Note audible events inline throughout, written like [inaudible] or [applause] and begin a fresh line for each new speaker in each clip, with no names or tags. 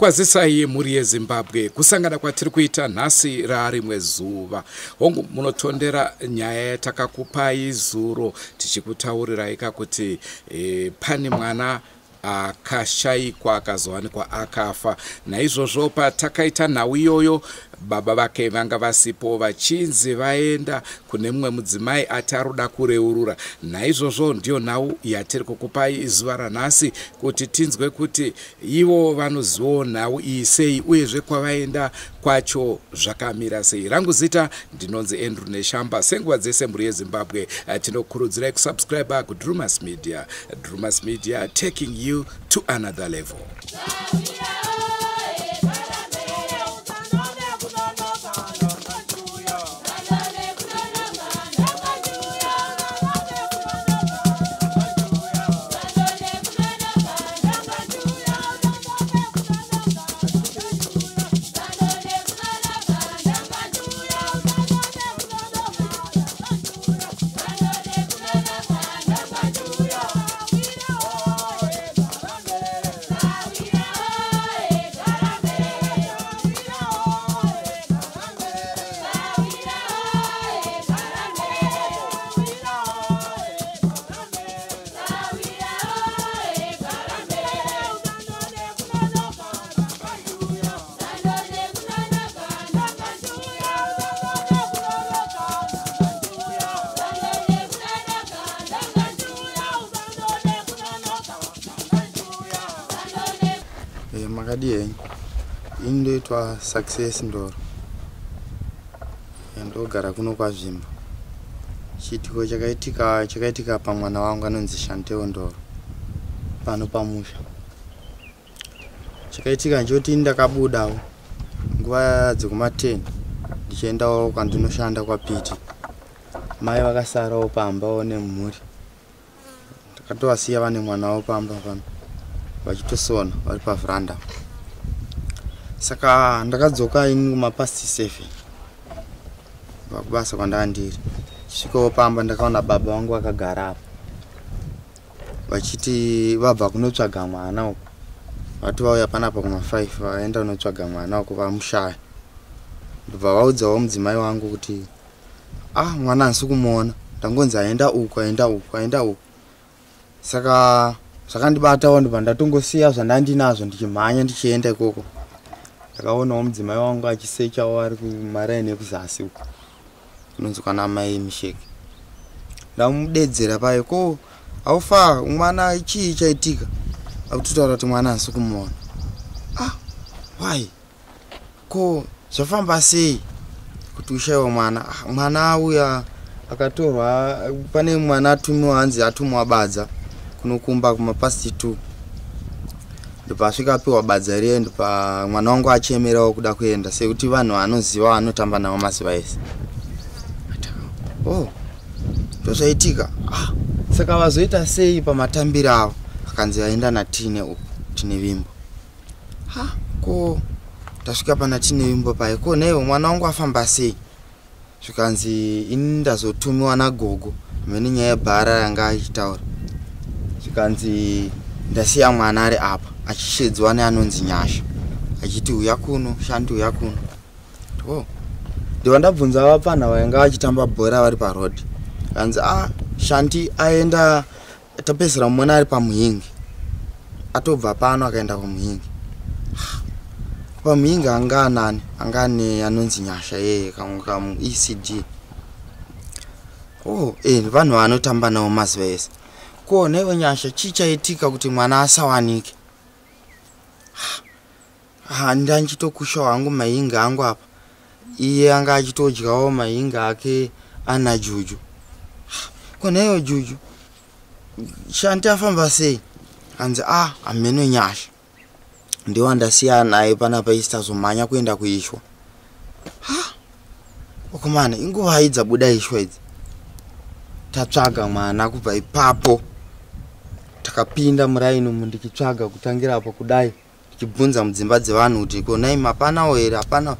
tinokukwazisai mhuri yezimbabwe kusangana kwatiri kuita nhasi rarimwe zuva. Hongu munotondera nyaya yatakakupai zuro tichikutaurirai kakuti e, pane mwana akashayikwa akazowanikwa akafa. Naizvozvo patakaita nhau iyoyo baba vake vanga vasipo vachinzi vaenda kune mumwe mudzimai ati aroda kureurura. Naizvozvo ndiyo nhau yatiri kukupai zuva ranhasi kuti tinzwe kuti ivo vanozivawo nhau iyi sei uyezve kwavaenda kwacho zvakamira sei. Rangu zita ndinonzi andrew neshamba. Senguva dzese mhuri yezimbabwe tinokurudzirai kusubscribe kudrumas media. Drumas media taking you to another level
success ndoro. Ndogara kuno kwazvimba chiitiko chakaitika chakaitika pamwana wangu anonzi shanteo ndoro pano pamusha. Chakaitika nchoti ndakabudawo nguva dzekuma10 ndichiendawo kwandinoshanda kwapiti mai vakasarawo pambawo nemhuri. Ndakatovasiya vane mwanawo pamba pano vachitosona vari pavhuranda saka ndakadzoka ini kumapasti seven vakubasa kwandandiri. Chisvikawo pamba ndakaona baba vangu vakagara apa. Vachiti vabva kunotsvaga mwana uko vati vauya panapa kuma5 vaenda kunotsvaga mwana uko vamushaya. Ndobva vaudzawo mudzimai wangu kuti ah mwana handisi kumuona. Ndangonzi aenda uku aenda uku aenda uku. Saka zvakandibatawo ndobva ndatongosiya zvandandinazvo ndichimhanya ndichienda ikoko ndakaonawo mudzimai wangu achisechawo ari kumaraini ekuzasi uku. Unonzi kwana mai misheki ndamudedzera payo ko aufa mwana chii chaitika? Akutitaura kuti mwana hasi kumuona. Ah wai ko zvafamba sei? Kuti ushayiwa mwana ah, mwana auya akatorwa pane mwana atumiwa hanzi atumwa badza kunokumba kumapasti 2 ndopasvikapiwa badza riyo ndopa mwana wangu achiemerawo kuda kuenda sekuti vanhu vanoziva vanotamba navo masivaizi oh ndozvaitika ah, saka vazoita sei pamatambiro avo akanzi vaenda natine upo tine vimbo. Ha ko tasvika pana tine vimbo pai? Ko naiwo mwana wangu afamba sei? Zvikanzi ini ndazotumiwa nagogo mene nyaya yebhara yanga achitaura zvikanzi ndasiya mwana ari apa achishedzwa neanonzi nyasha achiti uya kuno shandi uya kuno. O ndiva ndabvunza vapana vainga vachitamba bhora vari parodi kanzi a shandi aenda tapedzera mumwena ari pamuhingi. Atobva pano akaenda pamuhingi. Pamuhingi anga anani anga ane anonzi nyasha yeye kamwe kamu ecd o e vanhu vanotamba navo mazuva ese. Ko naivo nyasha chii chaitika kuti mwana asawanike handi anchitokusha hangu mahingi angu apa. Iye anga achitodyawo mahingi ake ana juju. Ko naivo juju. Shanti afamba sei? Anzi a hameno nyasha. Ndiwandasiya naye panapa isitazomhanya kuenda kuishwa ha? Ukumana inguva idzabuda ishwa idzi. Tatsvaga mwana kubva ipapo. Takapinda muraini umu ndichitsvaga kutangira apo kudai ndichibvunza mudzimba dzevanhu kuti konai mapanawo here hapana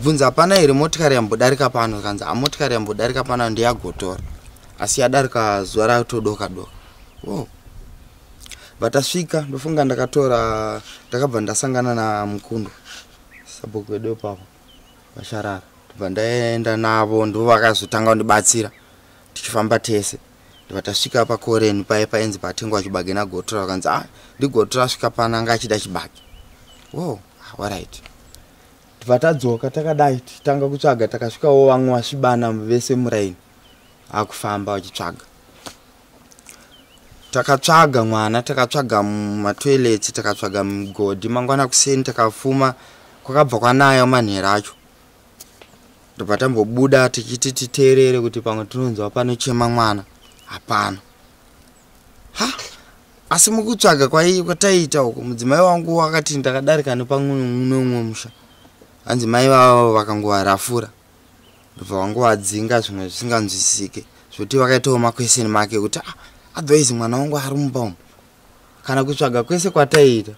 bvunza hapana here motikari yambodarika pano? Kanzi amotikari yambodarika pano ndeyagotora asi yadarika zuva ratodoka doka. O vatasvika ndofunga ndakatora ndakabva ndasangana namukundo sabhuku edu ipapo vasharara. Ndobva ndaenda navo ndo vakazotanga kundibatsira tichifamba tese. Ndobva tasvika pakoreni paye painzi patengwa chibage nagotora vakanzi a ndigotora asvika pana anga achida chibage wo alright ndobva tadzoka takadai tichitanga kutsvaga takasvikawo vamwe vasvibana vese muraini. Akufamba vachitsvaga. Takatsvaga mwana takatsvaga mumatoilets takatsvaga mugodhi mangwana kuseni takafuma. Kwakabva kwanaya manhero acho. Ndobva tambobuda tichiti titeerere kuti pamwe tinonzwa panochema mwana. Hapana. Ha asi mukutsvaga kwataiita uku mudzimai wangu akati ndakadarika nepamwe umwe musha. Hanzi mai vavo vakangovarafura ndobva wangovadzinga zvimwe zvisinganzwisike zvokuti vakaitawo makweseni make kuti ah, otherwise mwana wangu ari mumba umu. Kana kutsvaga kwese kwataiita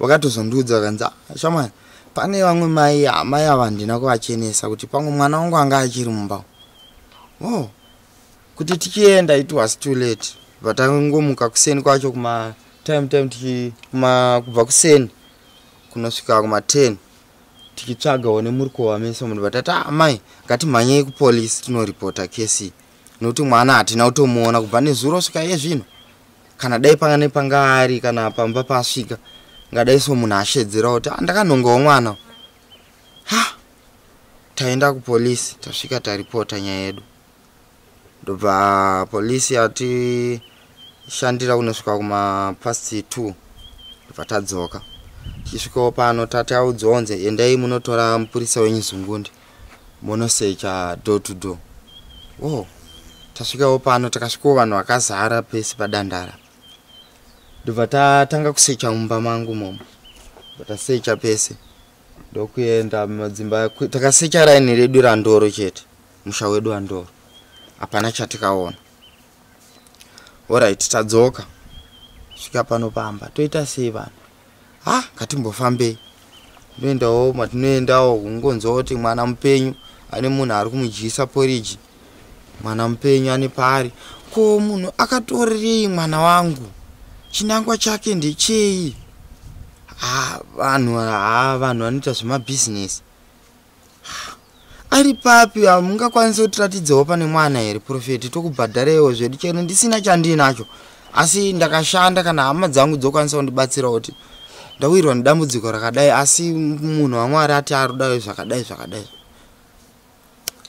vakatozondiudza vakanzi "Ah, shamwari pane vamwe mai mai ava handina kuvachenesa kuti pamwe mwana wangu anga achiri mumba umu. Oh kuti tichienda it was too late vatangomuka kuseni kwacho kuma time tichi kuma kubva kuseni kunosvika kuma10 tichitsvagawo nemurikova mese munhu vatati ah mai ngatimhanyei kupolisi tinoripota kesi nokuti mwana hatina kutomuona kubva nezuro svika iye zvino kana dai panga ari kana pamba pasvika ngadai so munhu ashedzera kuti "Ah, ndakanhongawo mwana ha! Taenda kupolisi tasvika taripota nyaya yedu. Ndobva polisi yatishandira kunosvika kumapasti 2 ndobva tadzoka tichisvikawo pano tataudzwawo nze endai munotora mupurisa wenyizungundi munosecha door to door. Oh tasvikawo pano takasvikawo vanhu vakazara pese padandara. Ndobva tatanga kusecha mumba mangu momo. Tasecha pese. Ndokuenda madzimba ku- takasecha raini redu randoro chete musha wedu wandoro. Hapana chatikaona orit tadzoka. Svika pano pamba. Toita sei vanhu? Ha ngatimbofambei. Noendawo matinoendawo kungonzwa kuti mwana mupenyu ane munhu ari kumudyisa poriji. Mwana mupenyu ane paari. Ko munhu akatorerei mwana wangu? Chinangwa chake ndechei? Ha vanhu ha vanhu vanoita zvemabhizinesi ari papi hamungakwanisi kutiratidzawo pane mwana here profeti tokubhadhareiwo zvedu cheno ndisina chandinacho. Asi ndakashanda kana hama dzangu dzokwanisa kundibatsira kuti ndawirwa nedambudziko rakadai asi munhu wamwari ati arudayo zvakadai zvakadai.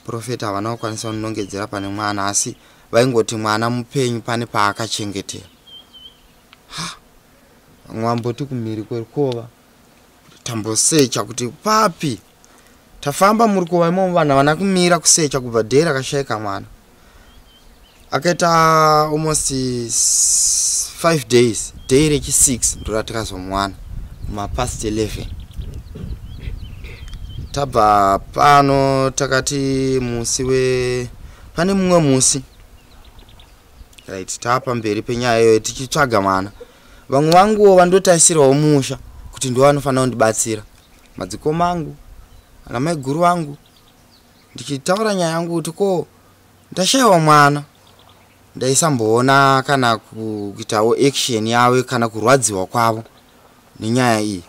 Profeti havana kukwanisa kunongedzera pane mwana asi vaingoti mwana mupenyu pane paakachengetera. Ha! Mwamboti kumhiri kwerukova. Tambosecha kuti papi tafamba murukova imomo vanhu havana kumira kusecha kubva dhei rakashayika mwana. Akaita almost s- five days dhei rechi6 ndoratikazomwana mapast 11 tabva pano takati musi we pane mumwe musi. Right taapamberi penyaya iyoyo tichitsvaga mwana. Vamwe vanguwo vandotarisirwawo musha kuti ndo vanofanira kundibatsira. Madzikoma angu ana mai guru vangu ndichitaura nyaya yangu kuti ko ndashayiwa mwana. Ndaisamboona kana kuitawo action yavo kana kurwadziwa kwavo nenyaya iyi.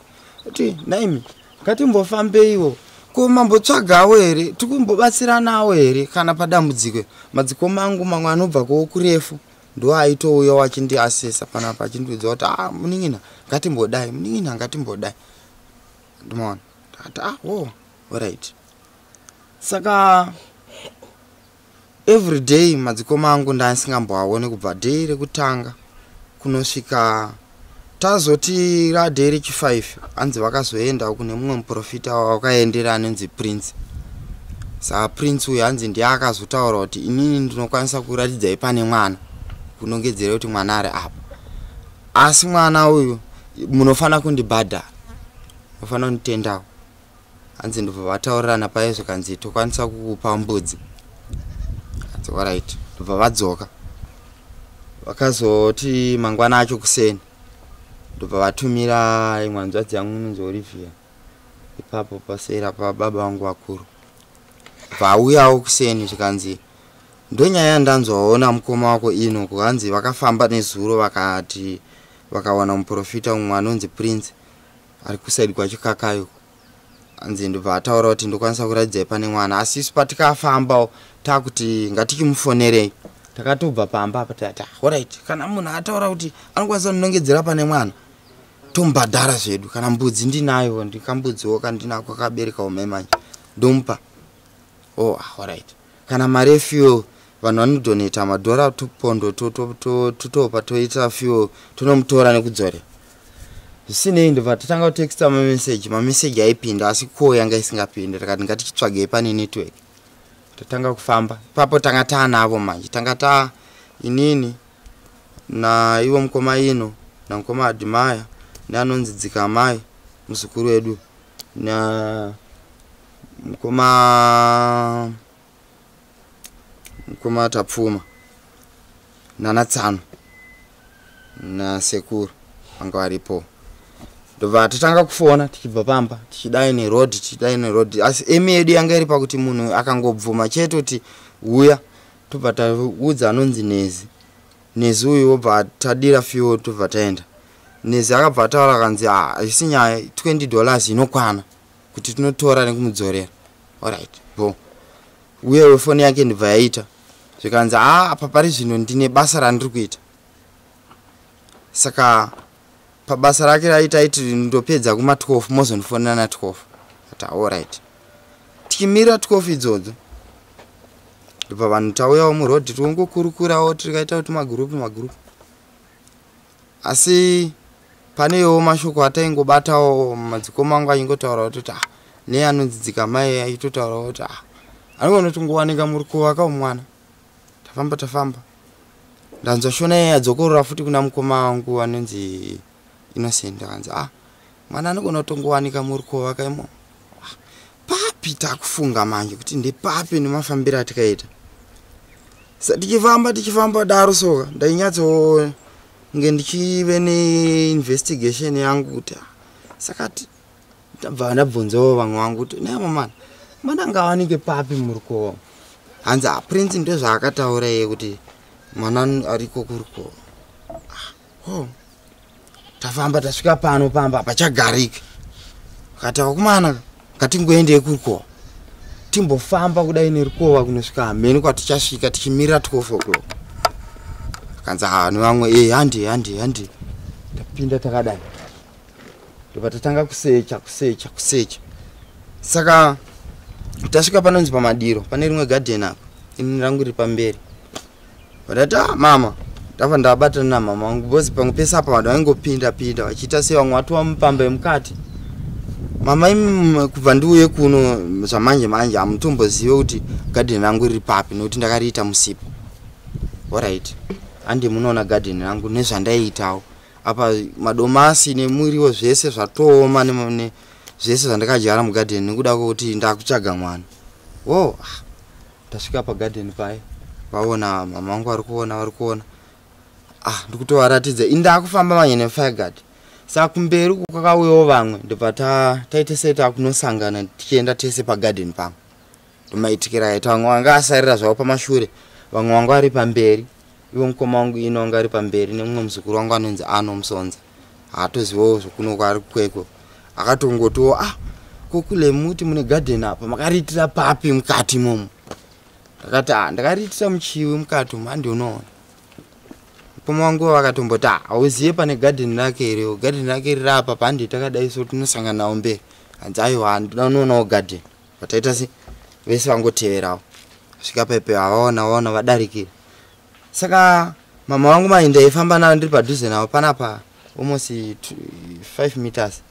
Kuti naimi ngatimbofambeiwo. Ko mambotsvagawo here? Tikumbobatsiranawo here kana padambudziko? Madzikoma angu mamwe anobva koo kurefu ndo aitouyawo achindiasesa panapa achindiudza kuti a munin'ina ngatimbodai munin'ina ngatimbodai. Ndimaona. Ndakati ah wo alright. Saka every day madzikoma angu ndaisingamboaoni kubva dhei rekutanga kunosvika tazoti radhei rechi5 hanzi vakazoenda kune mumwe muprofita wakaendera anonzi prince. Saka prince uyu hanzi ndiye akazotaura kuti inini ndinokwanisa kuratidzai pane mwana kunongedzera kuti mwana ari apa. Asi mwana uyu munofanira kundibhadhara munofanira kunditendawo hanzi ndobva vataurirana paizvo kanzi tokwanisa kukupa mbudzi. Hanzi orit ndobva vadzoka. Vakazoti mangwana acho kuseni. Ndobva vatumira imwe hanzvadzi yangu inonzi olivia. Ipapo pasera pababa vangu vakuru vauyawo kuseni zvikanzi ndonyaya yandanzwawo namukoma wako ino kuhanzi vakafamba nezuro vakati vakawana muprofita mumwe anonzi prince. Ari kusaidi kwachikakayo anzi ndobva ataura kuti ndokwanisa kuradzai pane mwana. Asi isu patikafambawo taakuti ngatichimufonerei takatobva pamba apa tati orit kana munhu ataura kuti anokwanisa kunongedzera pane mwana tomubhadhara zvedu. Kana mbudzi ndinayo ndikambudziwo kandinako kakaberekawo maimanya ndomupa. Oh orit kana mari yefuel vanhu vanodonata madhora tupondo totopa toita fuel tonomutora nekudzorera zvisinei ndobva tatanga kutexta mameseji mameseji aipinda asi ko yanga isingapindi. Takati ngatichitsvagei pane network. Tatanga kufamba. Ipapo tanga taanavo manje. Tanga ta inini naivo mukoma ino namukoma adhimaya neanonzi dzikamai muzukuru wedu na mukoma mukoma tapfuma nanatsano nasekuru vanga varipo ndobva tatanga kufona tichibva pamba tichidai nerod tichidai nerod asi emi yedu yanga iri pakuti munhu akangobvuma chete kuti uya tobva taudza anonzi nezi. Nezi uyu wobva tadira fiwo tobva taenda. Nezi akabva ataura akanzi haisi nyaya 20 dollars inokwana kuti tinotora nekumudzorera. Allright bo. Uyewe foni yake ndibva yaita. Zvikanzi ha apa pari zvino ndine basa randiri kuita. Saka pabasa rake raita iti ndopedza kuma12 mozondifonera na12 ati allright tichimirira 12 idzodzo ndobva vanhu tauyawo murodhi tiwongokurukurawo tikaita kuti magurupu magurupu asi panewo mashoko ataingobatawo madzikoma angu aingotaurawo toti ah, neanonzidzika mai aitotaurawo kuti ah, anogonotongowanika murikuva kaumwana tafamba tafamba. Ndanzwa shona yadzokorora futi kuna mukoma wangu anonzi innocent akanzi ah mwana anogona kutongowanika murikuva kaimo ah, papi takufunga manje kuti ndepapi nemafambiro atikaita. Tichifamba tichifamba daro soka ndainyatso nge ndichive neinvestigation yangu kuti ah, sakati ndabva ndabvunzawo vamwe vangu kuti neamamana mwana angawanike papi murukova hanzi aprince ndozvaakataura iye kuti mwana ariko kurukova ah, oh. Tafamba tasvika pano pamba pachagarika. Kati akumana ngatingoendei kurukova timbofamba kudai nerukova kunosvika hameni kwatichasvika tichimirira 12 o'clock kanzi ha nevamwe e handi handi handi. Tapinda takadai. Ndobva tatanga kusecha kusecha kusecha. Saka tasvika panonzi pamadiro pane rimwe gadhen apa ini rangu riri pamberi. Vadati a mama ndabva ndabatana namama wangu bcause pamwe pese apa vanhu vaingopinda pinda vachiita sei vamwe watova mupamba yemukati mama imi kubva ndiuye kuno zvamanje manje hamutombozive kuti gadhen rangu riri papi nokuti ndakariita musipo oright handi munoona gadhen rangu nezvandaiitawo apa madomasi nemuriwo zvese zvatooma zvese zvandakadyara mugadhen nekuda kwokuti ndakutsvaga mwana. O oh, ndasvika pagadhen pai vaona mama vangu vari kuona vari kuona ah ndikutovaratidza indakufamba manye nefigard saka kumberi uku kwakauyawo vamwe ndobva taite sei takunosangana tichienda tese pagadhen pamwe. Ndomaitikira aita vamwe vanga asarira zvavo pamashure vamwe vanga vari pamberi. Ivo mukoma wangu ino wanga ari pamberi nemumwe muzukuru wangu anonzi ano musonza haatozivawo zvokunoko ari kweko akatongotiwo ah kokule muti mune gadhen apa makariitira papi mukati imomo ndakati a ndakariitira muchiwi mukati umu handionoona mukoma wangu vakatomboti a hauzive pane gadhen rake here gadhen rake riri apa pandi takadai so tinosangana nawo mberi. Hanzi aiwa ndinonoonawo gadhen vataita se vese vangoteverawo. Svika pepe havaona vaona vadarikira. Saka mama vangu mai ndaifamba navo ndiri padhuze navo panapa almost 5 meters.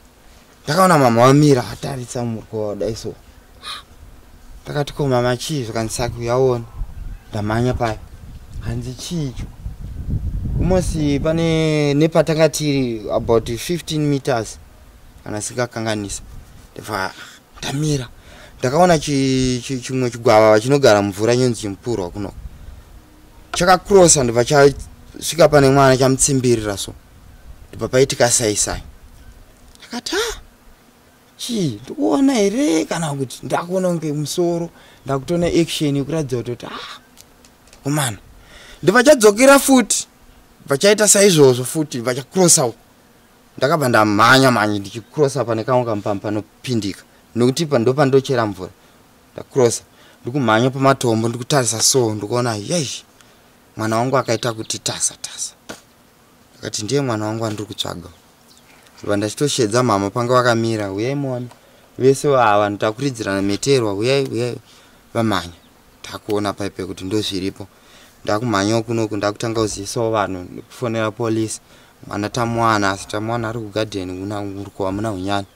Ndakaona mama wamira ataritsa murukova dai so. Takati ko mama chii zvakanzi kuyaona ndamhanya payo hanzi chiicho almost pane nepatanga tiri about 15 meters kana singakanganisa ndibva ndamira ndakaona chimwe chigwavava chinogara mvura nyonzi chimupurwa kunoko chakakrosa ndibva chasvika pane mwana chamutsimbirira so. Ndibva paitika saisai akati a chii? Ndikuona here? Kana kuti ndakuona kunge musoro? Ndakutoona action yekuratidza kutoti a komana ndibva chadzokera futi. Vachaita saizvozvo futi vachakrosa uko ndakabva ndamhanya mhanya ndichikrosa pane kamwe kamupamu panopindika. Nokuti pa ndo pandochera mvura. Ndakrosa ndikumhanya pamatombo ndikutarisa so ndikuona yei mwana wangu akaita kuti tasa tasa. Akati ndiye mwana wangu wandiri kutsvaga bva ndachitoshedza mhama panga vakamira uyai muone. Vese ava nditakuridzirana meterwa uyai uyai vamhanya ndakuona paipe kuti ndozviripo ndakumhanyawo kunoku ndakutanga kuzivisawo vanhu nekufonera polisi mwana tamuwana asi tamuwana ari kugadheni unarukova muna unyani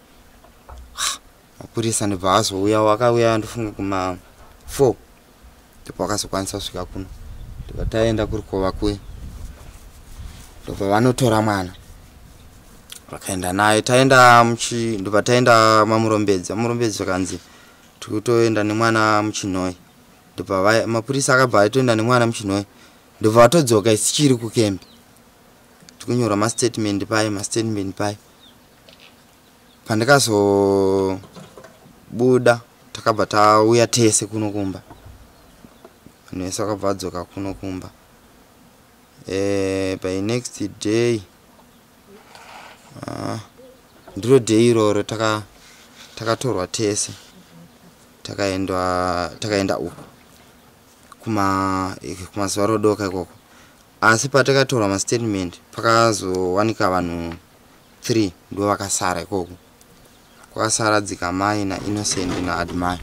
mapurisa ndibva azouya wakauya ndofunga kuma four ndipo wakazokwanisa kusvika kuno. Ndibva taenda kurukova kuye ndobva vanotora mwana vakaenda naye. Taenda muchi ndobva taenda mamurombedzi mamurombedzi vakanzi tikutoenda nemwana muchinhoi ndobva mapurisa akabva aitoenda nemwana muchinhoi ndobva vatodzoka isichiri kukembe tikunyora mastatement pai mastatement pai pandikazobuda takabva tauya tese kuno kumba vanhu vese vakabva vadzoka kuno kumba e, by next day uh, ndiro day iroro takatorwa taka tese takaenda uko kuma kumazuva rodoka ikoko. Asi patakatorwa mastatement pakazowanika vanhu 3 ndo vakasara ikoko. Kwakasara dzikamai nainnocent naadmai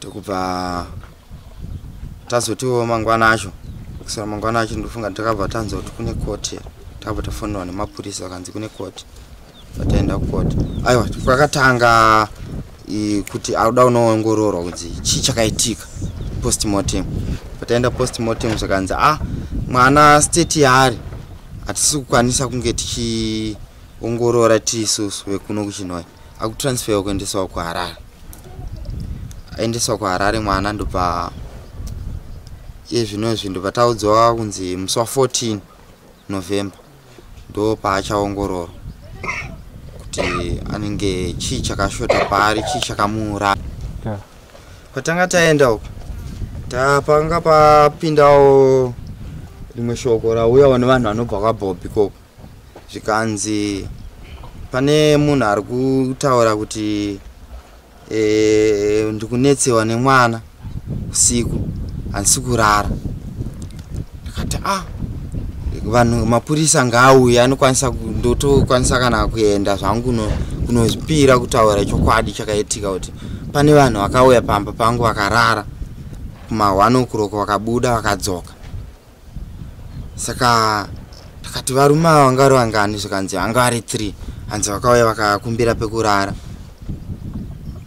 tokubva tazotiwo mangwana acho. Kusara mangwana acho ndofunga takabva tanzwa kuti kune koti takabva tafonerwa nemapurisa vakanzi kune koti vataenda kukoti aiwa kwakatanga kuti auda unoongororwa kuti chii chakaitika postmortem. Pataenda postmortem zvakanzi a ah, mwana state yaari hatisi kukwanisa kunge tichiongorora tiri isusu vekuno kuchinoi akutransferwa kuendesawo kuharare. Aendesawo kuharare mwana ndobva iye zvino izvi ndobva taudzwa kunzi musi wa14 november ndo paachaongororwa kuti anenge chii chakashota paari chii chakamuura patanga taenda uko tapanga papindawo rimwe shoko rauyawo nevanhu vanobva kwabobi koko zvikanzi pane munhu ari kutaura kuti e, ndikunetsewa nemwana usiku handisi kurara. Ndakati a ah, vanhu mapurisa ngaauye anokwanisa ndotokwanisa kana kuenda zvangu kunozvipira kutaura chokwadi chakaitika kuti pane vanhu vakauya pamba pangu vakarara kumahwani ukuroko vakabuda vakadzoka. Saka takati varume ava vanga vari vangani zvikanzi vanga vari three. Hanzi vakauya vakakumbira pekurara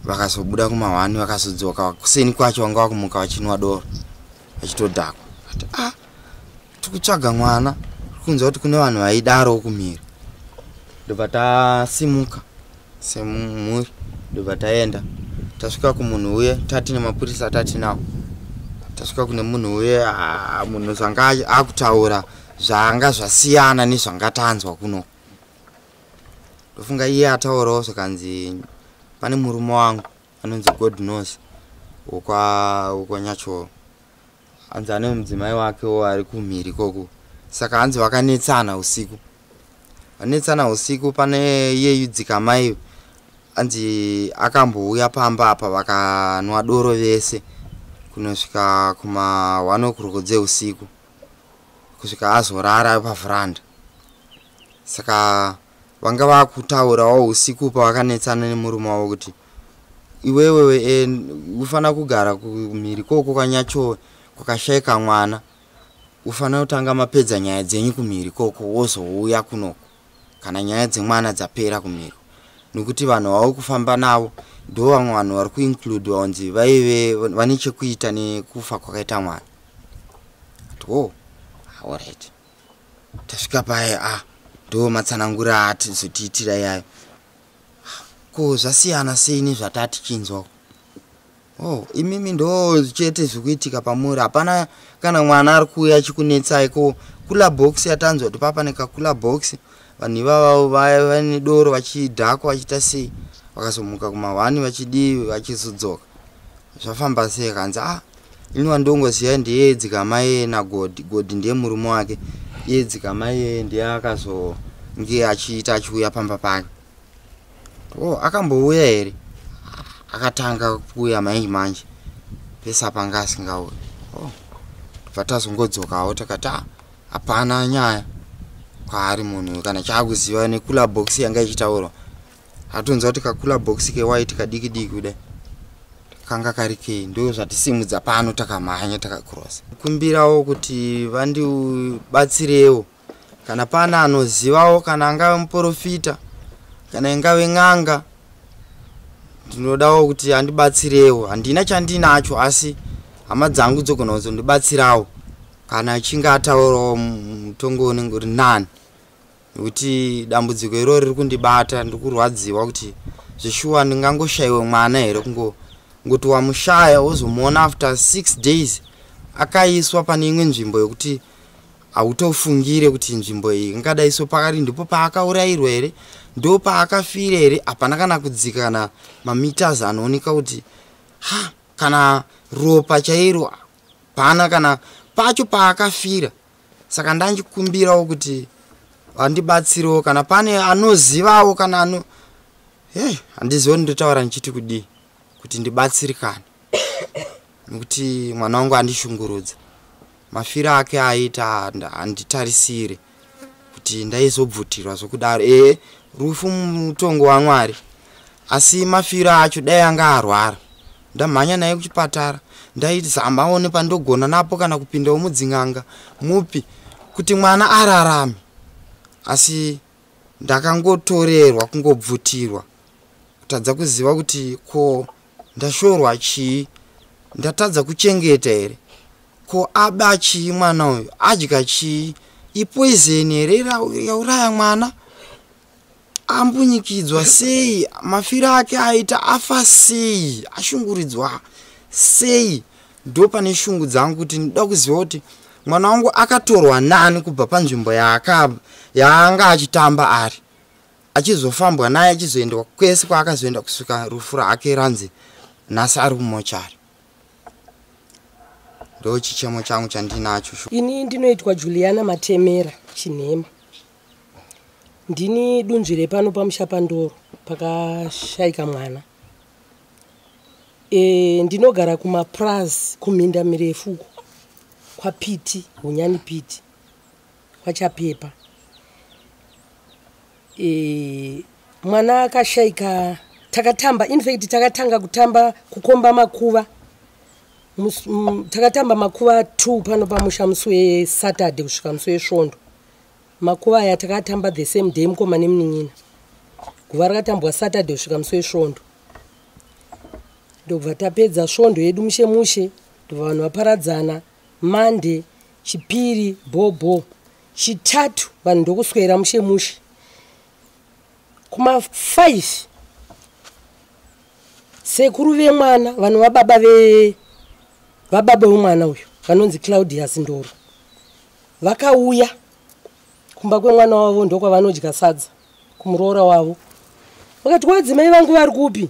vakazobuda kumahwani vakazodzoka kuseni kwacho vanga vakumuka vachinwa doro vachitodhakwa. Ati a ah, tikutsvaga mwana kunzwa kuti kune vanhu vaidarowo kumhiri. Ndobva tasimuka. Semumhuri. Ndobva taenda. Tasvika kumunhu uye tatine mapurisa tatinawo tasvika kune munhu uye munhu zvanga akutaura zvanga zvasiyana nezvanga tanzwa kuno. Ndofunga iye ataurawo zvakanzi pane murume wangu anonzi god nos wokwanyachoro hanzi ane mudzimai wakewo ari kumhiri ikoko saka hanzi vakanetsana usiku. Vanetsana usiku pane iyeyu dzikamai hanzi akambouya pamba apa vakanwa doro vese kunosvika kuma1 okuruko dzeusiku kusvika azorara pavhuranda. Saka vanga vakutaurawo usiku pavakanetsana nemurume wavo kuti iwewe e, ufanira kugara kumhiri koko kwanyacho kwakashayika mwana ufanira kutanga mapedza nyaya dzenyu kumhiri koko wozouya kunoko. Kana nyaya dzemwana dzapera kumhiri. Nekuti vanhu vavo kufamba navo ndo vamwe vanhu vari kuinclude vanzi vaive vane chekuita nekufa kwakaita mwana. Ati o allright tasvika paye a ah, ndo matsanangura atizotiitira iyayo ko zvasiyana sei nezvatatichinzwa o oh, imimi ndo chete zvikuitika pamuri. Hapana kana mwana ari kuuya achikunetsai ko kula box yatanzwa kuti papa nekakula box. Vanhu ivavo vane doro vachidhakwa vachiita sei? Vakazomuka kumahwani vachidii vachizodzoka. Zvafamba sei? Kanzi a ah, ini wandongoziva ndiye dzikamai nagodhi godhi ndiye murume wake. Iye dzikamai ndiye akazonge achiita achiuya pamba pake. O akambouya here akatanga kuuya mainji manje. Pese apanga asingauya o tobva tazongodzokawo takati a hapana nyaya. Kwaari munhu kana chaakuziva nekula box yanga ichitaurwa. Atonza kuti kakula box kewaiti kadiki diki kudai. Kanga kari kei? Ndo zvatisimudza pano takamhanya takakrosa. Kumbirawo kuti vandibatsirewo kana pana anozivawo kana angave muprofita kana ingave n'anga ndinodawo kuti andibatsirewo. Handina chandinacho asi hama dzangu dzogona kuzondibatsirawo. Kana achinge ataurawo mutongo unenge uri nani. Nekuti dambudziko iroro riri kundibata ndiri kurwadziwa kuti zvishuwa ndingangoshayiwe mwana here kungo ngoti wamushaya wozomuona after six days akaiswa pane imwe nzvimbo yekuti hautofungire kuti nzvimbo iyi ingadai so pakati ndipo paakaurayirwa here ndo paakafira here? Hapana kana kudzika kana mamitas anooneka kuti ha kana ropa chairo hapana kana pacho paakafira. Saka ndanjikumbirawo kuti vandibatsirewo kana pane anozivawo kana ano hei handizivi ndotaura ndichiti kudii kuti ndibatsirikane. [coughs] Nekuti mwana wangu andishungurudza. Mafiro ake aita handitarisire kuti ndaizobvutirwa zvokudaro. Ee rufu mutongo wamwari asi mafiro acho dai anga arwara. Ndamhanya naye kuchipatara. Ndaizambawo nepandogona napo kana kupindawo mudzin'anga mupi kuti mwana ararame. Asi ndakangotorerwa kungobvutirwa. Kutadza kuziva kuti ko ndashorwa chii? Ndatadza kuchengeta here? Ko aba chii mwana uyu? Adya chii? Ipoizeni here? Yauraya mwana ambunyikidzwa sei? Mafiro ake aita afa sei? Ashunguridzwa sei? Ndo pane shungu dzangu kuti ndida kuziva kuti mwana wangu akatorwa nani kubva panzvimbo yaanga achitamba ari. Achizofambwa naye achizoendwa kwese kwaakazoenda kusvika rufu rake ranzi nhasi ari kumochari. Ndo chichemo changu chandinacho
ini ndinoitwa juliana matemera chinhema ndini dunzvire pano pamusha pandoro pakashayika mwana. E, ndinogara kumapras kuminda mirefu uko kwapiti hunyani piti kwachapepa e, mwana akashayika takatamba infact takatanga kutamba kukomba makuva. Takatamba makuva 2 pano pamusha musi wesaturday kusvika musi wesvondo makuva aya takatamba the same day mukoma nemunin'ina guva rakatambwa saturday kusvika musi wesvondo. Ndobva tapedza svondo yedu mushe mushe ndobva vanhu vaparadzana mande chipiri bhobho chitatu vanhu ndokuswera mushe mushe kuma5 sekuru vemwana vanhu vababa ve vababa vemwana uyu vanonzi claudius ndoro. Vakauya kumba kwemwana wavo ndokwavanodya sadza kumuroora wavo. Vakati kwadzimai vangu vari kupi?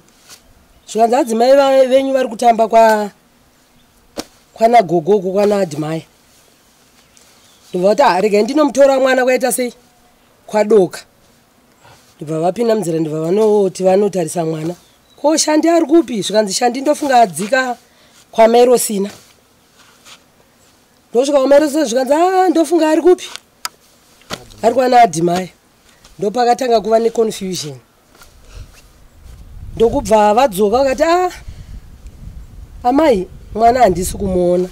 Zvikanzi adzimai venyu vari kutamba kwa kwana gogoko kwana adhimaya ndobva kuti haregai ndinomutora mwana kwaita sei? Kwadoka. Ndobva vapinda munzira ndobva vanoti vanotarisa mwana. Ko shandi ari kupi? Zvikanzi shandi ndofunga adzika kwamairosina ndosvika kwamairosina zvikanzi a ndofunga ari kupi ari kwana adhimaya ndopakatanga kuva neconfusion. Ndokubva vadzoka vakati a amai mwana handisi kumuona.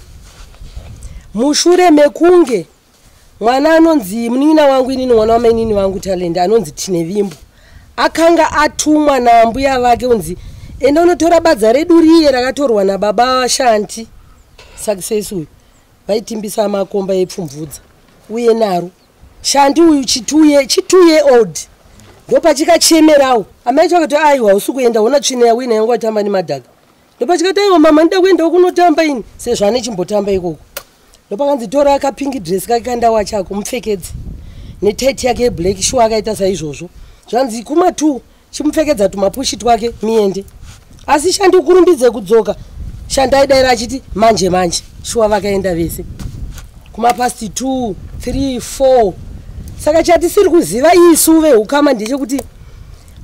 Mushure mekunge mwana anonzi munin'ina wangu inini mwana wamainini vangu talende anonzi tine vimbo akanga atumwa nambuya vake unzi enda unotora badza redu riye rakatorwa nababa vashanti success uyu vaitimbisa makomba epfumvudza uye naro shandi uyu chituye chituye old. Ndopachikachemerawo amai chakati aiwa hausi kuenda una tsvina yawina yangu atamba nemadhaga. Ndopachikati aiwa mama ndida kuendawo kunotamba ini? Sezvo ane chimbotamba ikoko. Ndopakanzi tora akapingi dress kake kandawa chako mupfekedze netaiti yake yeblack shuwa akaita saizvozvo. Zvanzi kuma t chimupfekedza tumapushi twake miende. Asi shandi kurumbidze kudzoka. Shandaidaira achiti manje manje. Shuwa vakaenda vese. Kumapasti 2 3 4 saka chatisiri kuziva isu veukama ndechekuti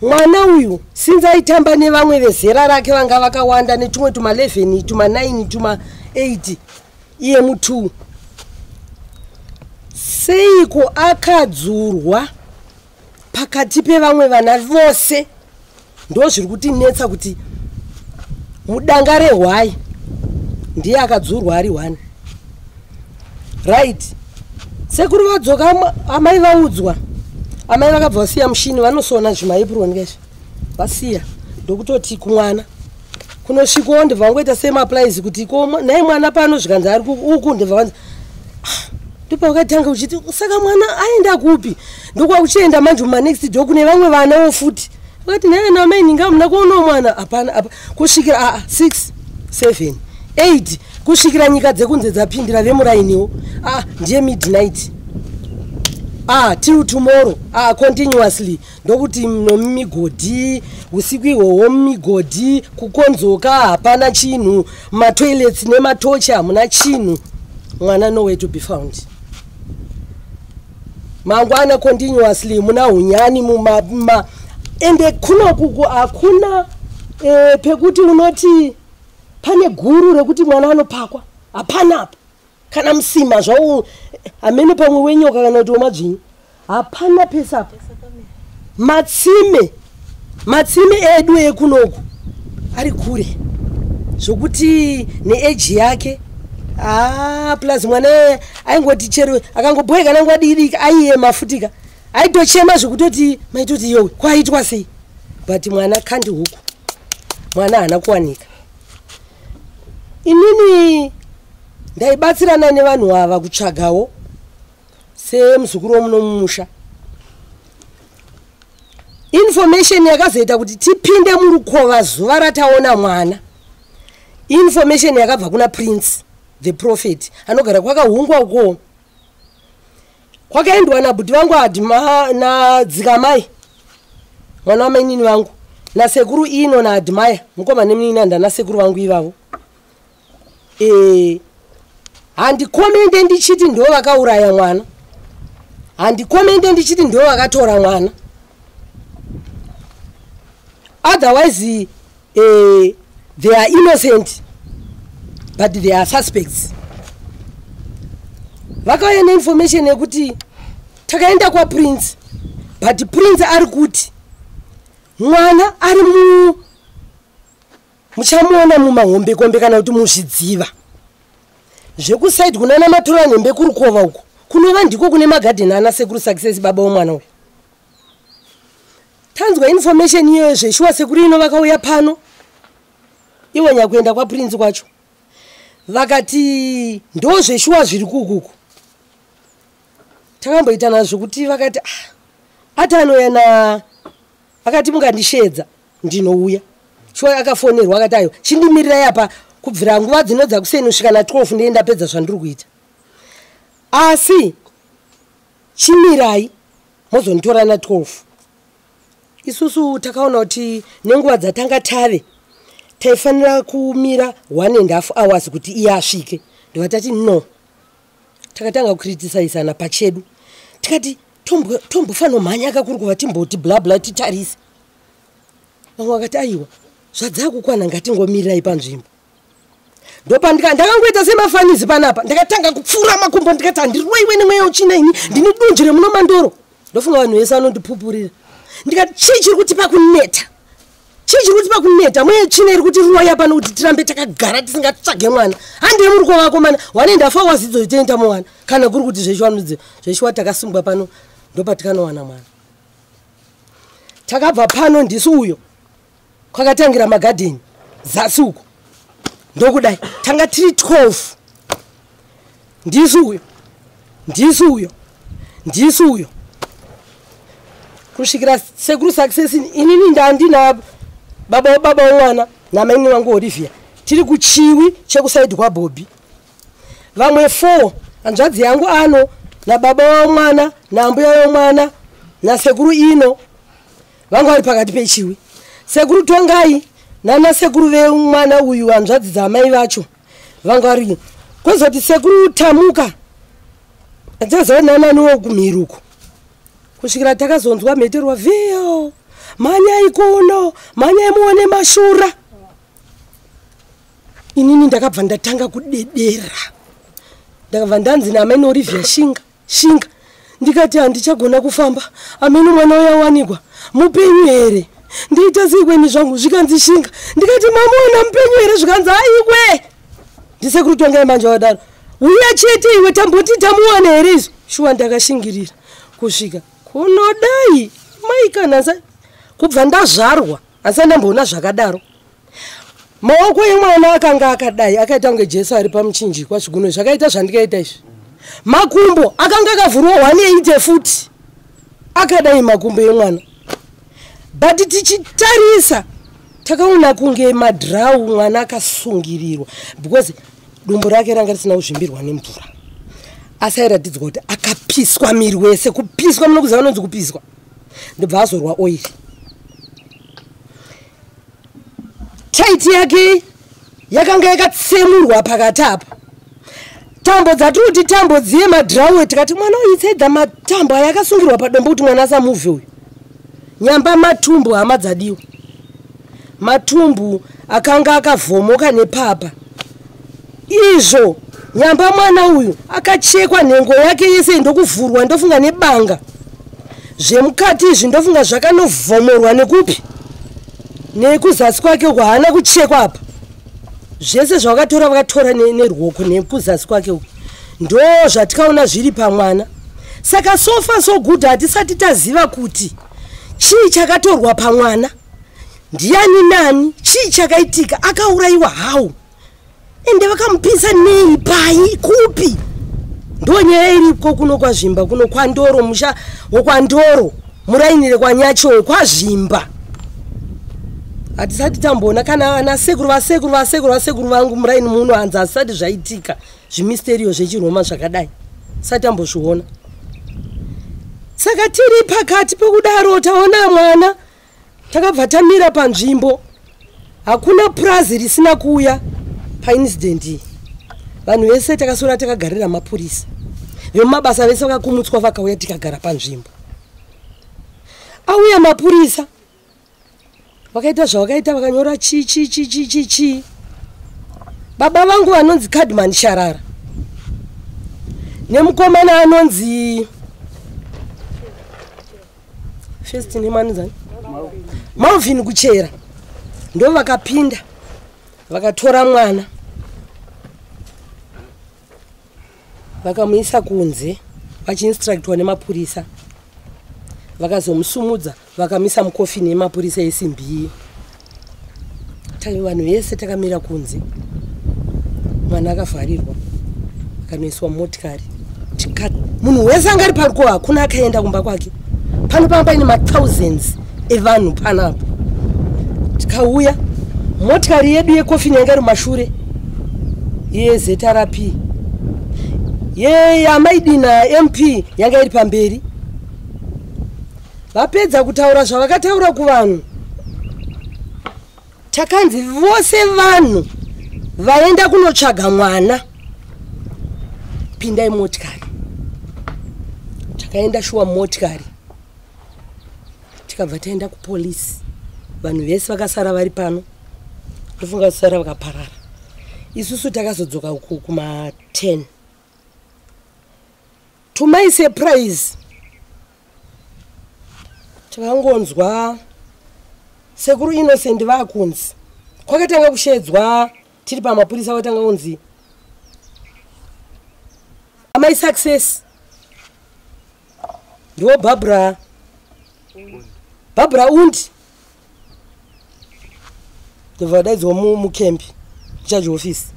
mwana uyu sinzi aitamba nevamwe vezera rake vanga vakawanda netumwe tuma11 tuma9 tuma8 iye mu2 seiko akadzurwa pakati pevamwe vana vose? Ndo zviri kutinetsa kuti mudanga rehwai ndiye akadzurwa ari 1 right sekuri vadzoka ama- amai vaudzwa. Amai vakabva vasiya mushini vanosona zvimaepuroni kaizvi vasiya ndokutoti kumwana. Kunosvikawo ndibva vangoita semaplaizi kuti ko nai mwana pano zvikanzi ari ku- uku ndibva vanzi ndopavakatanga uchiti saka mwana aenda kupi ndokwakuchienda manje mumanext do kune vamwe vanawo futi vakati nhaye namai ninga hamuna kuonawo mwana? Hapana apa kusvikira aa 6 7 8 kusvikira nyika dzekunze dzapindira vemurainiwo a ndiye midnight. Ah till tomorrow. Ah continuously. Ndokuti nomimigodhi usiku ihwohwo mimigodhi kukonzoka hapana chinhu. Matoilets nematochi hamuna chinhu. Mwana nowhere to be found. Mangwana continuously muna unyani muma muma- ende kunokuku hakuna e, pekuti unoti pane guru rekuti mwana anopakwa? Hapana apa. Kana musima zvau hamene pamwe wenyoka kana kuti wemadzvinyi. Hapana pesapa matsime matsime edu ekunoku ari kure. Zvokuti neeji yake haa plus mwana aingoti chero akangobhoeka nangu adidika aiema futika aitochema zvekutoti maitoti yowe kwaitwa sei? But mwana kandi huku. Mwana haana kuwanika inini ndaibatsirana nevanhu ava kutsvagawo semuzukuru womuno mumusha. Information yakazoita kuti tipinde murukova zuva rataona mwana. Information yakabva kuna prince the prophet anogara kwakahungwa uko kwakaendwa nabhuti vangu adhima nadzikamai mwana wamainini vangu nasekuru ino naadhimaya mukoma nemunini anda nasekuru vangu ivavo Eh, handikomende ndichiti ndo vakauraya mwana. Handikomende ndichiti ndo vakatora mwana. Otherwise uh, they are innocent but they are suspects. Vakauya neinformation yekuti takaenda kwaprince but prince ari kuti mwana ari mu muchamuona mumahombekombe kana kuti muzvidziva. Zvekusaidi kunana matora nhembe kurukova uko kunova ndiko kune magadheni ana sekuru success baba womwana uyu. Tanzwa information iyoyo zveshuwa sekuru ino vakauya pano. Iwo nyakuenda kwaprince kwacho. Vakati ndo zveshuwa zviri kukuku takamboitana zvokuti vakati ah, ati anouya na vakati mungandishedza ndinouya shuwa akafonerwa akati ayo chindimirirai apa kubvira nguva dzino dzakuseni kusvika na12 ndee ndapedza zvandiri kuita. Asi chimirai mozonditora na12 isusu takaona kuti nenguva dzatanga tave taifanira kumira one and half hours kuti iye asvike. Ndova tati no. Takatanga kukritisaisana pachedu. Tikati tombo- tombofanomhanya kakuri kuva timboti blabla titarise vamwe vakati aiwa zvadzakukwana ngatingomirirai panzvimbo ndopandika ndakangoita semafanizi panapa. Ndakatanga kupfuura makumbo ndikati handiroiwe nemweya uchina ini ndini dunji remuno mandoro. Ndofunga vanhu vese vanondipupurira. Ndikati chii chiri kutipa kuneta chii chiri kutipa kuneta mweya uchina iri kuti ruwaya pano kuti tirambe takagara tisingatsvage mwana. Handei muri kwavako mana wanoenda fa wazidzo itoenda mwana. Kana kuri kuti zveshuwanudzi zveshuwa takasungwa pano ndopatikanowana mwana. Takabva pano ndisi uyo kwakatangira magadheni zasi uko ndokudai tanga tiri 12 ndisi uyo ndisi uyo ndisi uyo. Kusvikira sekuru success inini ndandina baba baba womwana namaini wangu olivia. Tiri kuchiwi chekusaidi kwabhobhi vamwe 4 hanzvadzi yangu ano nababa womwana nambuya womwana nasekuru ino. Vanga vari pakati pechiwi sekuru tongai nana sekuru vemwana uyu hanzvadzi dzamai vacho. Vanga vari kwezoti sekuru tamuka atazava nananiwo kumhiruko kusvikira takazonzwa mheterwa vhiyo mhanyai kuno mhanyai muone mashura. Inini ndakabva ndatanga kudedera. Ndakabva ndanzi namai norivhia shinga shinga. Ndikati handichagona kufamba amene mwana uyawanikwa mupenyu here ndiite sikweni zvangu zvikanzi shinga ndikati mamuona mupenyu here? Zvikanzi aikwe ndisekuru tongai manje wadaro. Uya chete iwe tamboti tamuwana here izvi shuwa ndakashingirira. Kusvika kunodai maikanasa kubva ndazvarwa asi andamboona zvakadaro. Maoko emwana akanga akadai akaita kunge jesu ari pamuchinjikwa zviguno zvakaita zvandikaita izvi. Makumbo akanga akavhurwa 180 futi akadai makumbo emwana but tichitarisa takaona kunge madhirau mwana akasungirirwa because dumbu rake ranga risina kuzvimbirwa nemvura. Asi airatidzwa kuti akapiswa miri wese kupiswa munokuziva nonzi kupiswa. Ndobva azorwa oiri taiti yake yakanga yakatsemurwa pakati apa tambo dzatiri kuti tambo dziye madhirawe tikati mwana uitsaidza matambo aya akasungirwa padombo kuti mwana asamuvhe uyu nyamba matumbu hama dzadiwa matumbu akanga akavhomoka nepapa. Izvo nyamba mwana uyu akachekwa nhengo yake yese ndokuvhurwa ndofunga nebanga. Zvemukati izvi ndofunga zvakanovhomorwa nekupi? Nekuzasi kwake uko haana kuchekwa apa. Zvese zvavakatora vakatora neruoko nekuzasi kwake uko ndo zvatikaona zviri pamwana. Saka sofa so good hatisati taziva kuti chii chakatorwa pamwana? Ndiani nani? Chii chakaitika? Akaurayiwa hau ende vakamupisa nei pai kupi? Ndo nyaya iriko kuno kwazvimba kuno kwandoro musha wokwandoro murainire kwanyachoyo kwazvimba hatisati tamboona kana ana sekuru vasekuru vasekuru vasekuru vangu muraini muno hanzi hazisati zvaitika. Zvimisterio zvechiroma zvakadai. Sati tambozviona saka tiri pakati pekudaro taona mwana. Takabva tamira panzvimbo. Hakuna purazi risina kuuya. Paincident iyi. Vanhu vese takasora takagarira mapurisa. Vemumabasa vese vakakumutswa vakauya tikagara panzvimbo. Auya mapurisa. Vakaita zvavakaita vakanyora chi chi chi chi chi chi. Baba vangu vanonzi cadman sharara. Nemukomana anonzi first nemanzani malvin kuchera. Ndo vakapinda vakatora mwana vakamuisa kunze vachiinstructwa nemapurisa vakazomusumudza vakamisa mukofini yemapurisa esimbi tai vanhu vese takamira kunze. Mwana akavharirwa akanoiswa motikari munhu wese anga ari pariko hakuna akaenda kumba kwake pano panga paine mathousands evanhu panapo tikauya motikari yedu yekofini yanga iri mumashure yezetrp yeyamaidina mp yanga iri pamberi vapedza kutaura zvavakataura kuvanhu. Takanzi vose vanhu vaenda kunotsvaga mwana. Pindai motikari. Takaenda shuwa motikari tikabva taenda kupolisi. Vanhu vese vakasara vari pano. Ndofunga kusara vakaparara. Isusu takazodzoka uku kuma10 to my surprise takangonzwa sekuru innocent vaakunzi. Kwakatanga kushedzwa tiri pamapurisa kwatanga kunzi amai success? Ndiwo barbara barbara undi? Ndobva wadaidzwa mukembi muchaji ofisi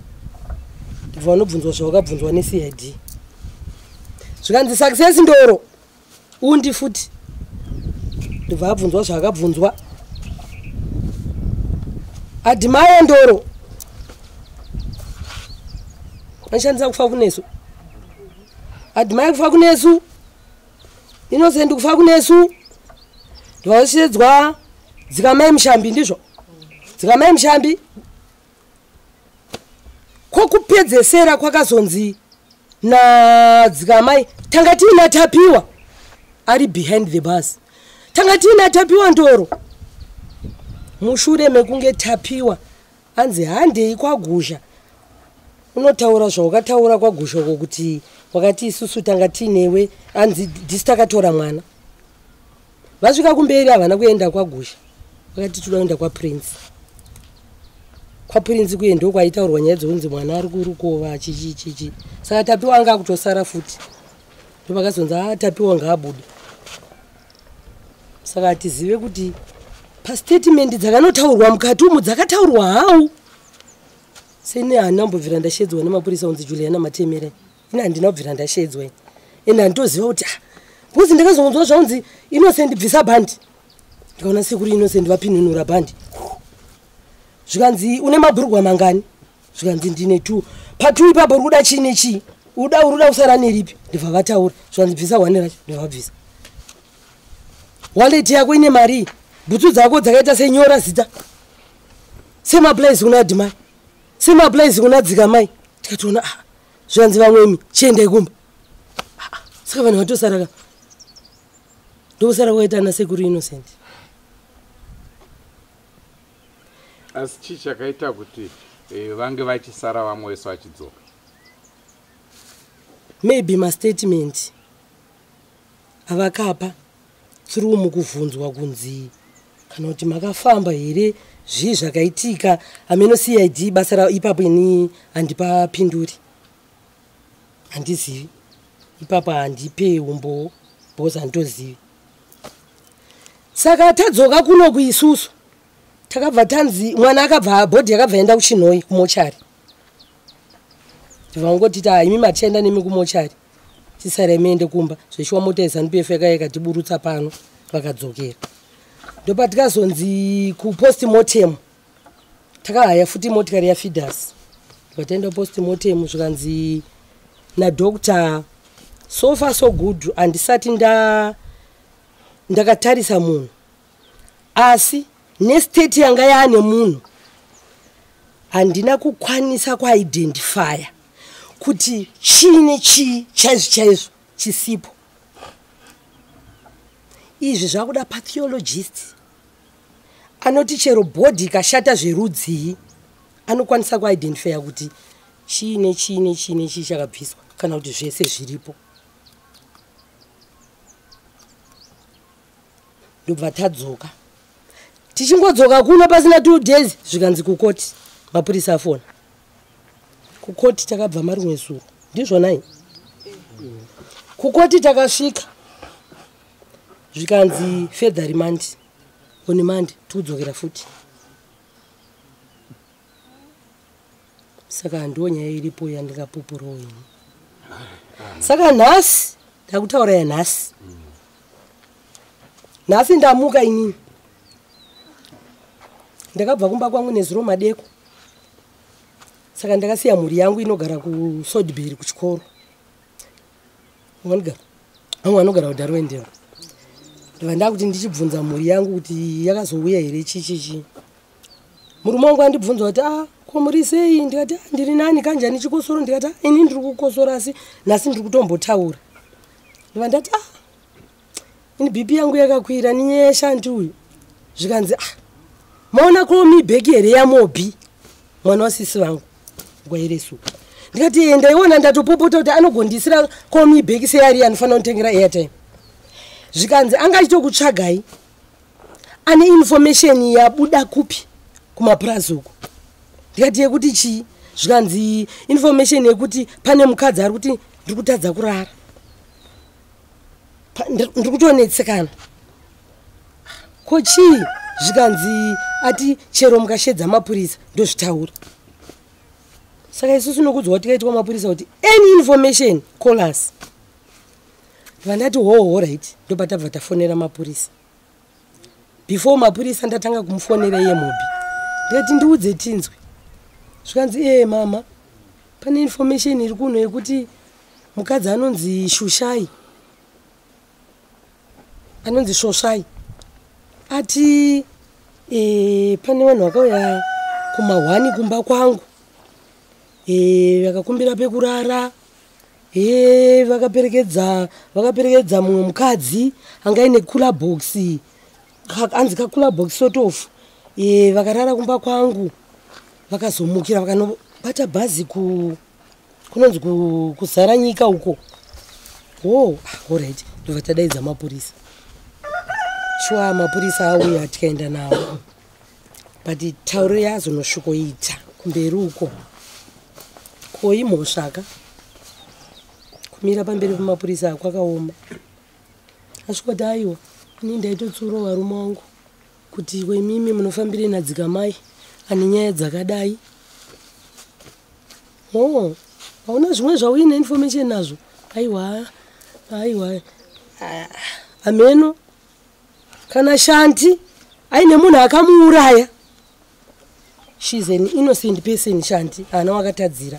ndobva vanobvunzwa zvawakabvunzwa necid zvikanzi success ndoro. Undi futi ndobva abvunzwa zvaakabvunzwa adhimaya ndoro. Anoshandisa kufa kunesu adhimaya kufa kunesu inosendi kufa kunesu ndovashedzwa dzikamai mushambi ndizvo. Dzikamai mushambi. Kwokupedzesera kwakazonzi nadzikamai tanga tiina tapiwa ari behind the bus. Tanga tiina tapiwa ndoro. Mushure mekunge tapiwa. Anzi handei kwagusha. Unotaura zvawakataura kwagusha uko kuti wakati isusu tanga tiinewe anzi ndisi takatora mwana vasvika kumberi havana kuenda kwagusha vakati toda kuenda kwaprince. Kwaprince kuye ndo kwaitaurwa nyaya dzokunzi mwana ari kurukova chichi chichi saka tapiwa anga akutosara futi. Ndo vakazonzi a tapiwa ngaabuda saka hatizive kuti pastatemendi dzakanotaurwa mukati umu dzakataurwa hau. Sene handina kumbobvira ndashedzwa nemapurisa unzi juliana matemera ine handina kubvira ndashedzwa ende handitoziva kuti ah, bhuzi ndakazongonzwa zvaunzi innocent bvisa bhandi ndikaona sekuri innocent vapinunura bhandi zvikanzi une mabhurugwa mangani? Zvikanzi ndine t patu ipapo uri kuda chii nechii? Uda uri kuda kusara neripi? Ndibva vataura. Zvikanzi bvisa hwane racho ndivabvisa waleti yako ine mari? Bhutsu dzako dzakaita senyora zita. Semaplaizi kuna dhimai semaplaizi kuna dzikamai. Tikatoona ah, zvikanzi vamwemi chiendai kumba. Saka vanhu vatosaraka ndokusara kwaita nasekuru innocent.
Asi chii chakaita kuti eh, vange vachisara vamwe wese vachidzoka?
Maybe mastatement avakapa through mukuvhunzwa kunzi kana kuti makafamba here zvii zvakaitika? Ameno cid basa ra ipapo ini handipapinduri. Handizivi. Ipapo handipe umbo bhos handitozivi saka tadzoka kuno kuisusu. Takabva tanzi mwana akabva bhodhi yakabva enda kuchinhoi kumochari. Ndivangotiti ha imi matenda nemi kumochari. Tisarai muende kumba. Zveshuwa mota yezanup f yaka yakatiburutsa pano vakadzokera. Ndopatikazonzi kupostmortem takahaya futi motikari yafidas tikataenda postmortem zvikanzi nadokta so far so good. Handisati nda ndakatarisa munhu. Asi nestate yanga yaane munhu handina kukwanisa kuidentifya kuti chiine chii chaizvo chaizvo chisipo. Izvi zvakuda pathologist. Anoti chero bhodhi ikashata zverudzii anokwanisa kuidentifya kuti chiine chiine chiine chii chakabviswa kana kuti zvese zviripo ndobva tadzoka. Tichingodzoka kuno pasina two days zvikanzi kukoti mapurisa afona. Kukoti takabva marimwe zuro ndizvonai kukoti takasvika zvikanzi fedha rimandi oni mandi tikudzokera futi saka handiwo nyaya iripo yandingapupurawo ini saka nhasi ndakutaura yanhasi nhasi ndamuka inini. Ndakabva kumba kwangu nezuro madeko saka ndakasiya mhuri yangu inogara kusodbury kuchikoro. Anigara amwe anogara kudhari wendero ndibva ndakuti ndichibvunza mhuri yangu kuti yakazouya here chichichi murume wangu andibvunza kuti a komuri sei? Ndikati "Ah, ndiri nani? Kanjani chikosoro ndikati "Ah, ini ndiri kukosora asi nhasi ndiri kutombotaura. Ndibva ndati a ini bp yangu yakakwira ninyesha ndi uyu zvikanzi a maona komi bheki here yamobi mwana wasisi vangu ngwairesuka ndikati "Eh, ndaiona ndatopopota kuti anogondisira komi bheki seyari anofanira kutengera airtime. Zvikanzi anga achitokutsvagai ane information yabuda kupi? Kumapurazi uko ndikati yekuti chii? Zvikanzi information yekuti pane mukadzi ari kuti ndiri kutadza kurara ndiri kutonetsekana ko chii? Zvikanzi ati chero mukashedza mapurisa ndozvitaura saka isusu nokudzwa kuti tikaitwa mapurisa kuti any information call us. Vandati hoho right. Ndopa tabva tafonera mapurisa before mapurisa ndatanga kumufonera iye mhobi ndikati ndiudze tinzwe zvikanzi ee mama pane information iri kuno yekuti mukadzi anonzi shushai anonzi shoshai. Ati e, pane vanhu vakauya kumahwani kumba kwangu. E, vakakumbira pekurara. E, vakaperekedza vakaperekedza mumwe mukadzi anga ine kula box anzi kakula box sotofu e, vakarara kumba kwangu. Vakazomukira vakanobata bhazi ku kunonzi ku- kuzara nyika uko. O orit ndobva tadaidza mapurisa shuwa mapurisa auya tikaenda nawo but tauro yazonosvikoita kumberi uko. Koi mhosvaka kumira pamberi pemapurisa kwakaoma. Asvikoti aiwa ini ndaitotsuro varume wangu kuti iwe mimi munofambire nadzikamai ane nyaya dzakadai. O hauna zvimwe zvauine information nazvo? Aiwa aiwa ameno kana shanti aine munhu akamuuraya. Shes an innocent person shanti hana wakatadzira.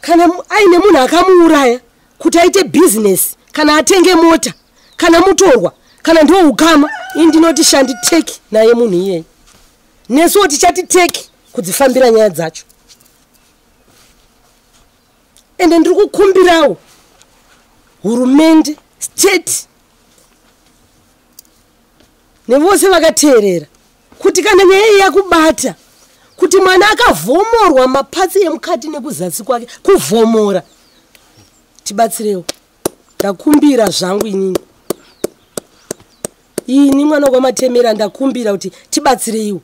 Kana aine munhu akamuuraya kuti aite bhizinesi kana atenge mota kana mutorwa kana ndo ukama ini ndinoti shandi teki naye munhu iyeye nesuwo tichati teki kudzifambira nyaya dzacho. Ende ndiri kukumbirawo hurumende state nevose vakateerera kuti kana nyaya iyi yakubata kuti mwana akavhomorwa mapatsi emukati nekuzasi kwake kuvhomora. Tibatsirewo. Ndakumbira zvangu inini. Ini mwana kwamatemera ndakumbira kuti tibatsireiwo.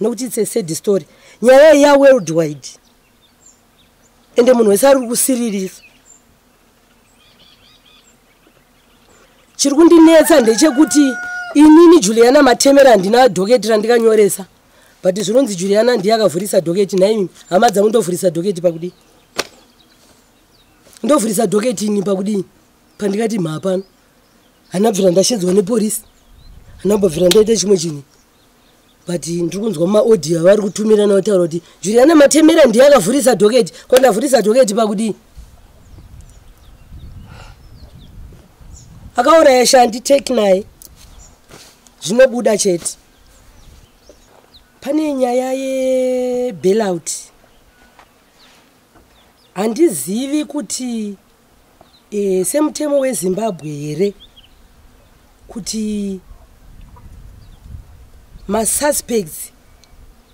Nokuti its a sad story. Nyaya iyi yaworldwide ende munhu wese ari kusiririsa. Chiri kundinetsa ndechekuti inini juliana matemera handina dhoketi randikanyoresa. But zvinonzi juliana ndiye akavhurisa dhoketi naimi hama dzangu ndovhurisa dhoketi pakudii ndovhurisa dhoketi ini pakudii pandikati mhapano hana bvira ndashedzwa neporisi hana mbobvira ndaita chimwe chinhu. But ndiri kunzwa mumaaudio avari kutumira nautaura kuti juliana matemera ndiye akavhurisa dhoketi kwandavhurisa dhoketi pakudii akauraya shandi teki naye zvinobuda chete. Pane nyaya yebailout handizivi kuti e, semutemo wezimbabwe here kuti masuspects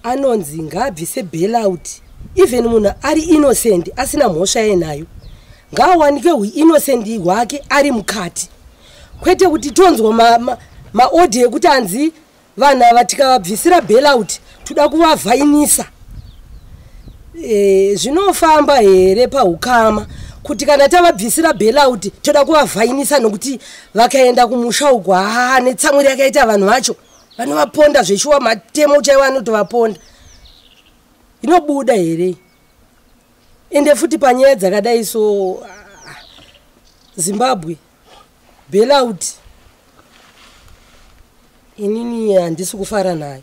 anonzi ngaabvise bailout even munhu ari innocent asina mhosva yenayo ngaawanike huinnocent hwake ari mukati. Kwete kuti tonzwa maodhi ekuti hanzi vanhu ava tikavabvisira bailout toda kuvavhainisa. E, zvinofamba here paukama kuti kana tavabvisira bailout toda kuvavhainisa nokuti vakaenda kumusha uko haa netsamwiri yakaita vanhu vacho. Vanovaponda zveshuwa matemo chaivo anotovaponda. Inobuda here? Ende futi panyaya dzakadai so ah, zimbabwe bailout inini handisi kufara nayo.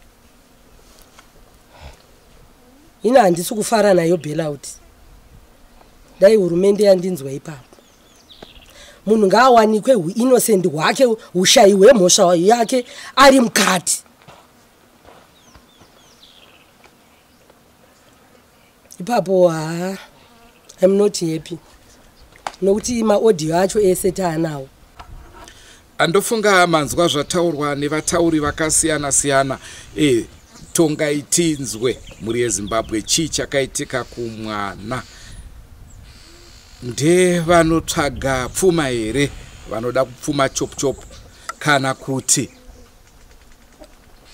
Ini handisi kufara nayo bailout. Dai hurumende yandinzwa ipapo. Munhu ngaawanikwe huinnocent hwake hushayi hwemhosva yake ari mukati. Ipapo haa im not happy. Nokuti maaudio acho ese taanawo
andofunga manzwa zvataurwa nevatauri vakasiyana siyana. E, tongai tinzwe mhuri yezimbabwe chii chakaitika kumwana? Ndevanotsvaga pfuma here? Vanoda kupfuma chopu chopu kana kuti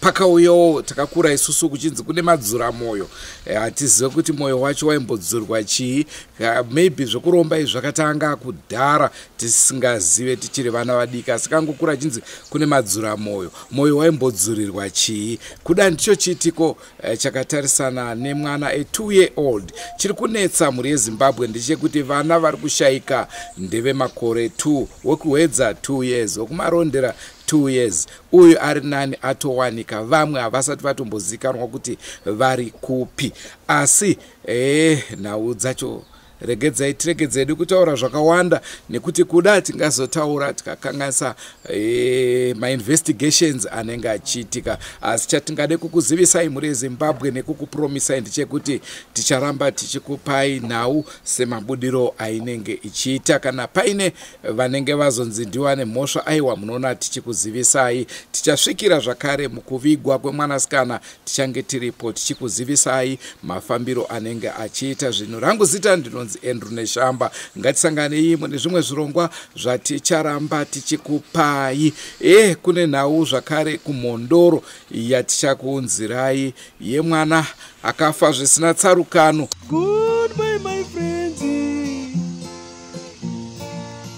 pakauyawo takakura isusu kuchinzi kune madzura mwoyo Eh, hatizive kuti mwoyo wacho waimbodzurwa chii Eh, maybe zvekuromba izvi zvakatanga kudhara tisingazive tichiri vana vadiki asi kangokura chinzi kune madzura mwoyo mwoyo waimbodzurirwa chii kuda ndicho chiitiko eh, chakatarisana nemwana a2 year old chiri kunetsa mhuri yezimbabwe ndechekuti vana vari kushayika ndevemakore 2 wekuhwedza 2 years wekumarondera 2 years. Uyu ari nani atowanika. Vamwe havasati vatombozikanwa kuti vari kupi. Asi ee nhau dzacho regedzai tiregedzei kutaura zvakawanda nekuti kuda tingazotaura tikakanganisa e, mainvestigations anenge achiitika. Asi chatingade kukuzivisai muri ezimbabwe nekukupromisai ndechekuti ticharamba tichikupai nhau semabudiro ainenge ichiita. Kana paine vanenge vazonzi ndiwane mhosva aiwa munoona tichikuzivisai. Tichasvikira zvakare mukuvigwa kwemwanasikana tichange tiripo tichikuzivisai mafambiro anenge achiita. Zvinhu rangu zita ndinonzi andrew neshamba ngatisanganei mune zvimwe zvirongwa zvaticharamba tichikupai e kune nhau zvakare kumhondoro yatichakuunzirai yemwana akafa zvisina tsarukano
Goodbye, my friends.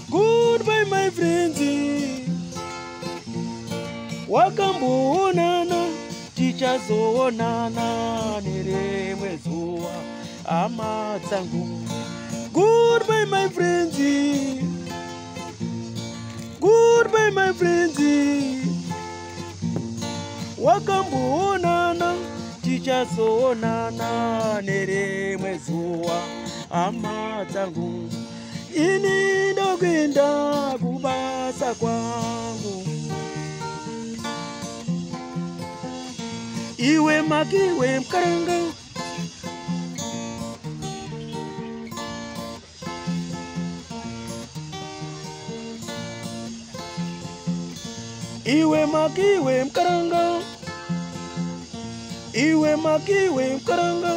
Goodbye, my friends. Wakamboonana, tichazoonana nerimwe zuva, hama dzangu. Goodbye, my friends. Goodbye, my friends. Wakamboonana, tichazoonana nerimwe zuva hama dzangu ini ndokuenda kubasa kwangu iwe makiwe mkaranga iwe makiwe mkaranga. Iwe makiwe mkaranga